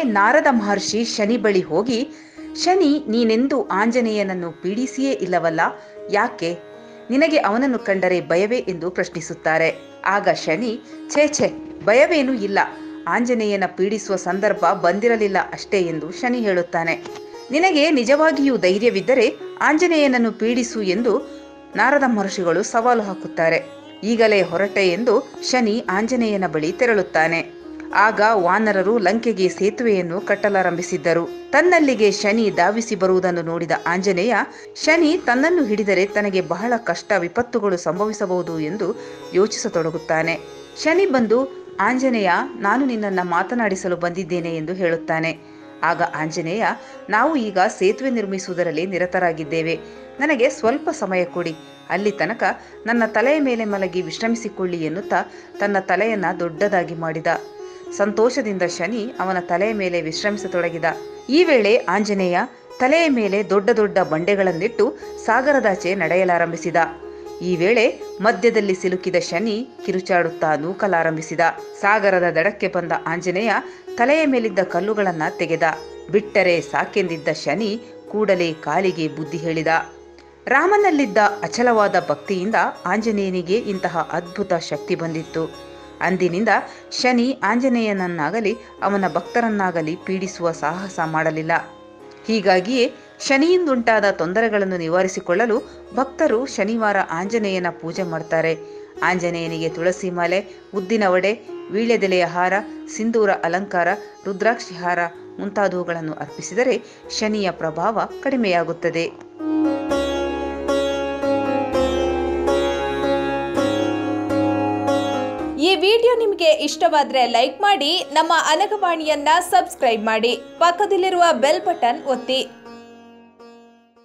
ನಾರದ ಮಹರ್ಷಿ ಶನಿ ಬಳಿ ಹೋಗಿ, ಶನಿ, ನೀನೆಂದು ಆಂಜನೇಯನನ್ನು ಪೀಡಿಸಿಯೇ ಇಲ್ಲವಲ್ಲ? ಯಾಕೆ? ನಿನಗೆ ಅವನನ್ನು ಕಂಡರೆ ಭಯವೇ ಎಂದು ಪ್ರಶ್ನಿಸುತ್ತಾರೆ. ಆಗ ಶನಿ, ಛೇ ಛೇ, ಭಯವೇನೂ ಇಲ್ಲ. ಆಂಜನೇಯನ ಪೀಡಿಸುವ ಸಂದರ್ಭ ಬಂದಿರಲಿಲ್ಲ ಅಷ್ಟೇ ಎಂದು ಶನಿ ಹೇಳುತ್ತಾನೆ. ನಿನಗೆ ನಿಜವಾಗಿಯೂ ಧೈರ್ಯವಿದ್ದರೆ ಆಂಜನೇಯನನ್ನು ಪೀಡಿಸು ಎಂದು ನಾರದ ಮಹರ್ಷಿಗಳು ಸವಾಲು ಹಾಕುತ್ತಾರೆ. ಈಗಲೇ ಹೊರಟೆ ಎಂದು ಶನಿ ಆಂಜನೇಯನ ಬಳಿ ತೆರಳುತ್ತಾನೆ. ಆಗ ವಾನರರು ಲಂಕೆಗೆ ಸೇತುವೆಯನ್ನು ಕಟ್ಟಲಾರಂಭಿಸಿದ್ದರು. ತನ್ನಲ್ಲಿಗೆ ಶನಿ ಧಾವಿಸಿ ಬರುವುದನ್ನು ನೋಡಿದ ಆಂಜನೇಯ, ಶನಿ ತನ್ನನ್ನು ಹಿಡಿದರೆ ತನಗೆ ಬಹಳ ಕಷ್ಟ, ವಿಪತ್ತುಗಳು ಸಂಭವಿಸಬಹುದು ಎಂದು ಯೋಚಿಸತೊಡಗುತ್ತಾನೆ. ಶನಿ ಬಂದು, ಆಂಜನೇಯ, ನಾನು ನಿನ್ನನ್ನು ಮಾತನಾಡಿಸಲು ಬಂದಿದ್ದೇನೆ ಎಂದು ಹೇಳುತ್ತಾನೆ. ಆಗ ಆಂಜನೇಯ, ನಾವು ಈಗ ಸೇತುವೆ ನಿರ್ಮಿಸುವುದರಲ್ಲಿ ನಿರತರಾಗಿದ್ದೇವೆ. ನನಗೆ ಸ್ವಲ್ಪ ಸಮಯ ಕೊಡಿ. ಅಲ್ಲಿ ತನಕ ನನ್ನ ತಲೆಯ ಮೇಲೆ ಮಲಗಿ ವಿಶ್ರಮಿಸಿಕೊಳ್ಳಿ ಎನ್ನುತ್ತಾ ತನ್ನ ತಲೆಯನ್ನ ದೊಡ್ಡದಾಗಿ ಮಾಡಿದ. ಸಂತೋಷದಿಂದ ಶನಿ ಅವನ ತಲೆಯ ಮೇಲೆ ವಿಶ್ರಮಿಸತೊಡಗಿದ. ಈ ವೇಳೆ ಆಂಜನೇಯ ತಲೆಯ ಮೇಲೆ ದೊಡ್ಡ ದೊಡ್ಡ ಬಂಡೆಗಳನ್ನಿಟ್ಟು ಸಾಗರದಾಚೆ ನಡೆಯಲಾರಂಭಿಸಿದ. ಈ ವೇಳೆ ಮಧ್ಯದಲ್ಲಿ ಸಿಲುಕಿದ ಶನಿ ಕಿರುಚಾಡುತ್ತಾ ನೂಕಲಾರಂಭಿಸಿದ. ಸಾಗರದ ದಡಕ್ಕೆ ಬಂದ ಆಂಜನೇಯ ತಲೆಯ ಮೇಲಿದ್ದ ಕಲ್ಲುಗಳನ್ನ ತೆಗೆದ. ಬಿಟ್ಟರೆ ಸಾಕೆಂದಿದ್ದ ಶನಿ ಕೂಡಲೇ ಕಾಲಿಗೆ ಬುದ್ಧಿ ಹೇಳಿದ. ರಾಮನಲ್ಲಿದ್ದ ಅಚಲವಾದ ಭಕ್ತಿಯಿಂದ ಆಂಜನೇಯನಿಗೆ ಇಂತಹ ಅದ್ಭುತ ಶಕ್ತಿ ಬಂದಿತ್ತು. ಅಂದಿನಿಂದ ಶನಿ ಆಂಜನೇಯನನ್ನಾಗಲಿ ಅವನ ಭಕ್ತರನ್ನಾಗಲಿ ಪೀಡಿಸುವ ಸಾಹಸ ಮಾಡಲಿಲ್ಲ. ಹೀಗಾಗಿಯೇ ಶನಿಯಿಂದುಂಟಾದ ತೊಂದರೆಗಳನ್ನು ನಿವಾರಿಸಿಕೊಳ್ಳಲು ಭಕ್ತರು ಶನಿವಾರ ಆಂಜನೇಯನ ಪೂಜೆ ಮಾಡ್ತಾರೆ. ಆಂಜನೇಯನಿಗೆ ತುಳಸಿ ಮಾಲೆ, ಉದ್ದಿನ ವಡೆ, ವೀಳ್ಯದೆಲೆಯ ಹಾರ, ಸಿಂಧೂರ ಅಲಂಕಾರ, ರುದ್ರಾಕ್ಷಿ ಹಾರ ಮುಂತಾದವುಗಳನ್ನು ಅರ್ಪಿಸಿದರೆ ಶನಿಯ ಪ್ರಭಾವ ಕಡಿಮೆಯಾಗುತ್ತದೆ. ಈ ವಿಡಿಯೋ ನಿಮಗೆ ಇಷ್ಟವಾದರೆ ಲೈಕ್ ಮಾಡಿ ನಮ್ಮ ಅನಗವಾಣಿಯನ್ನ ಸಬ್ಸ್ಕ್ರೈಬ್ ಮಾಡಿ ಪಕ್ಕದಲ್ಲಿರುವ ಬೆಲ್ ಬಟನ್ ಒತ್ತಿ.